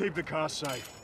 Keep the car safe.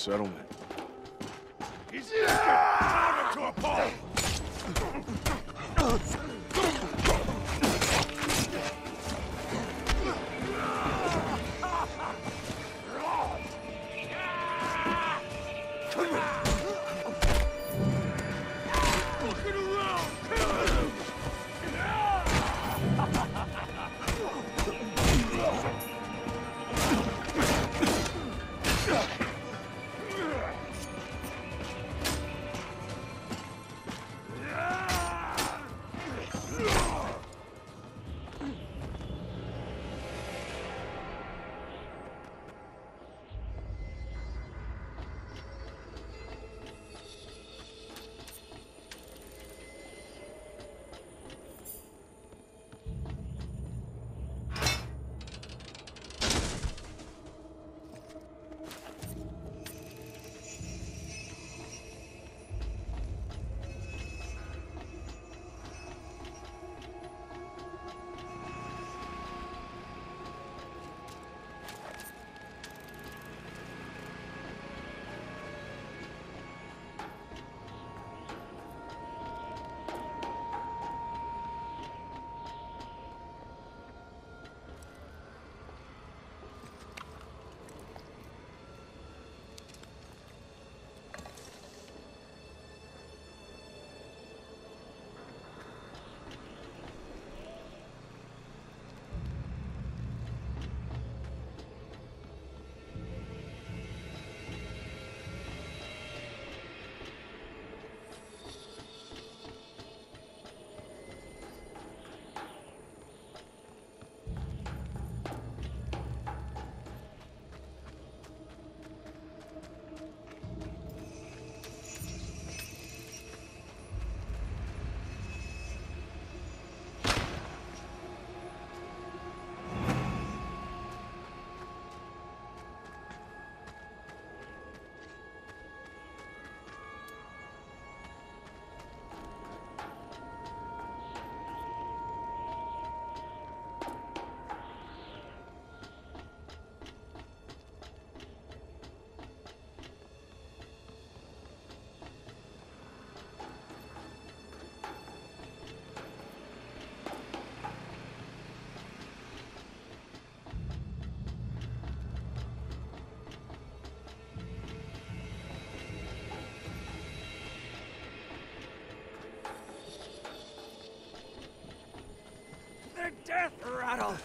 Settlement. He's him to a pulp! Death rattle!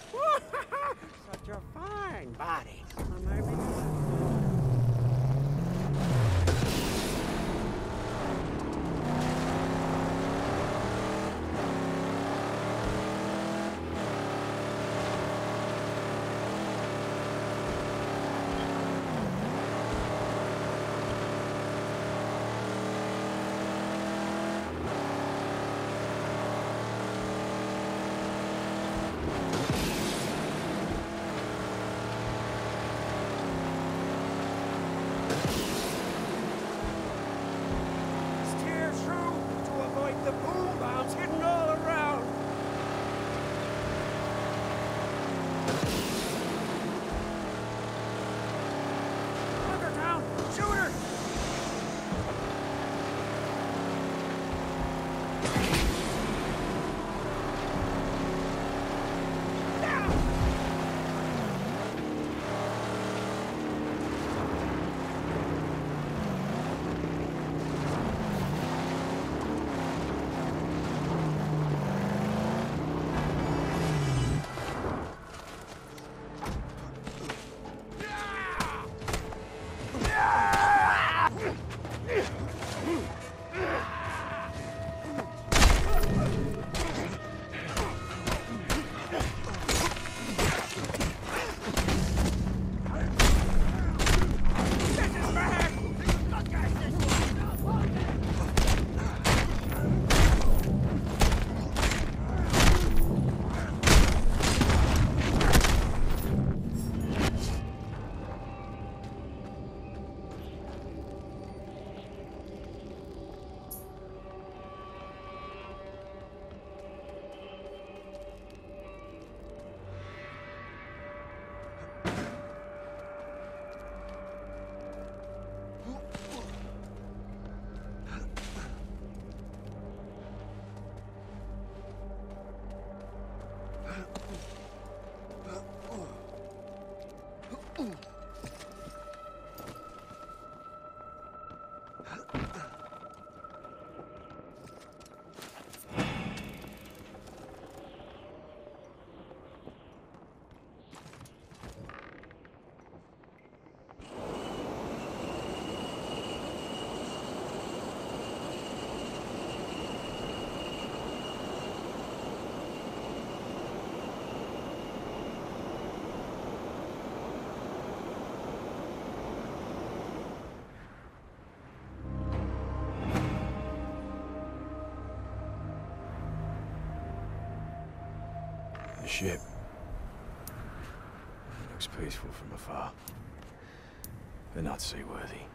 Ship. Looks peaceful from afar. They're not seaworthy.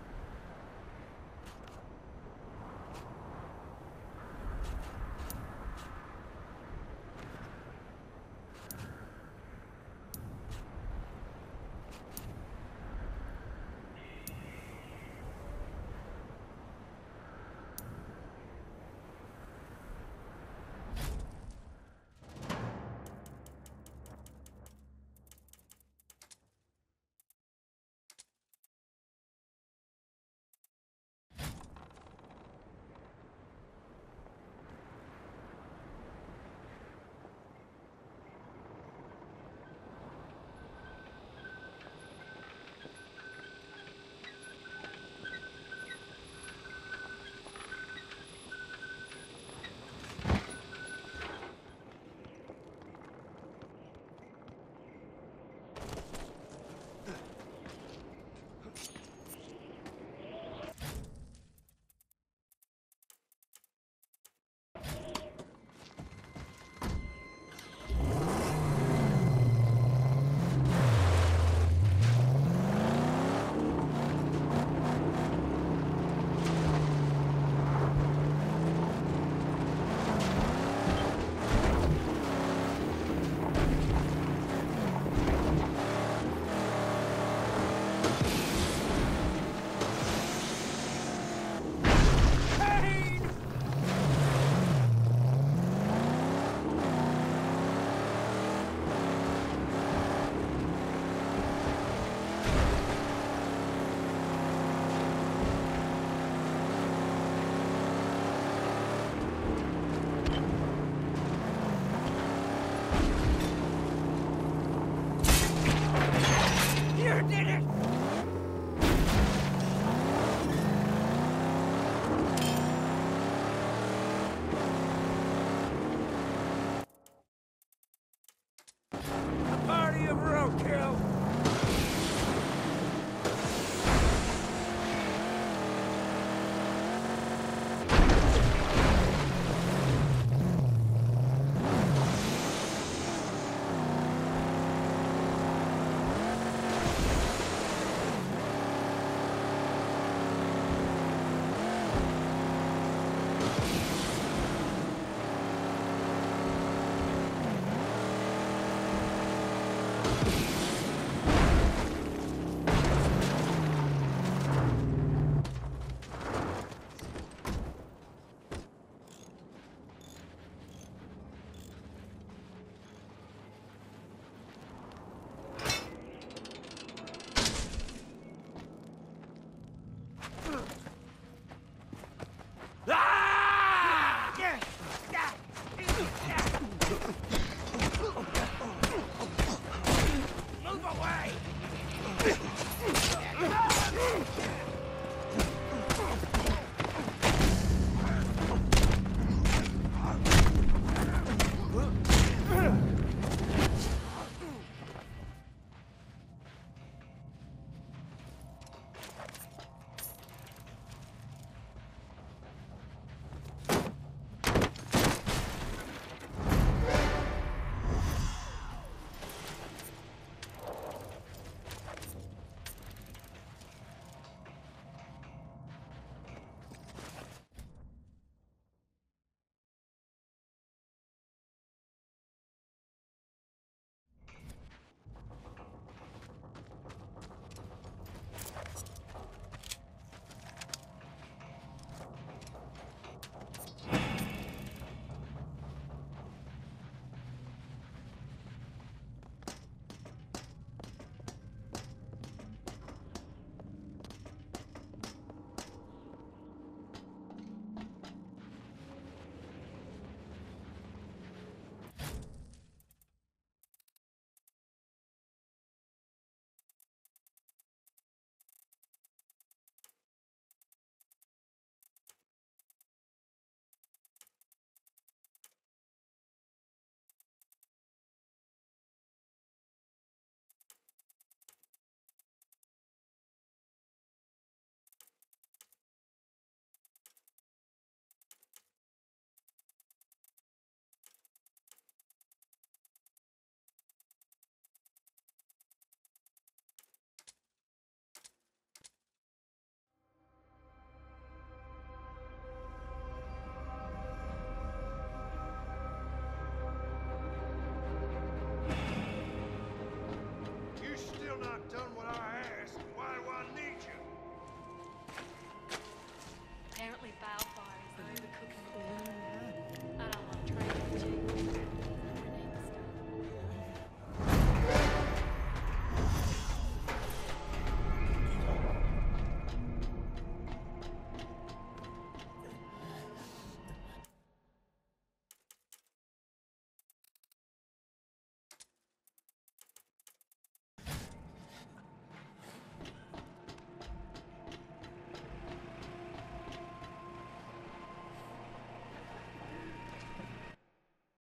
not done what I asked.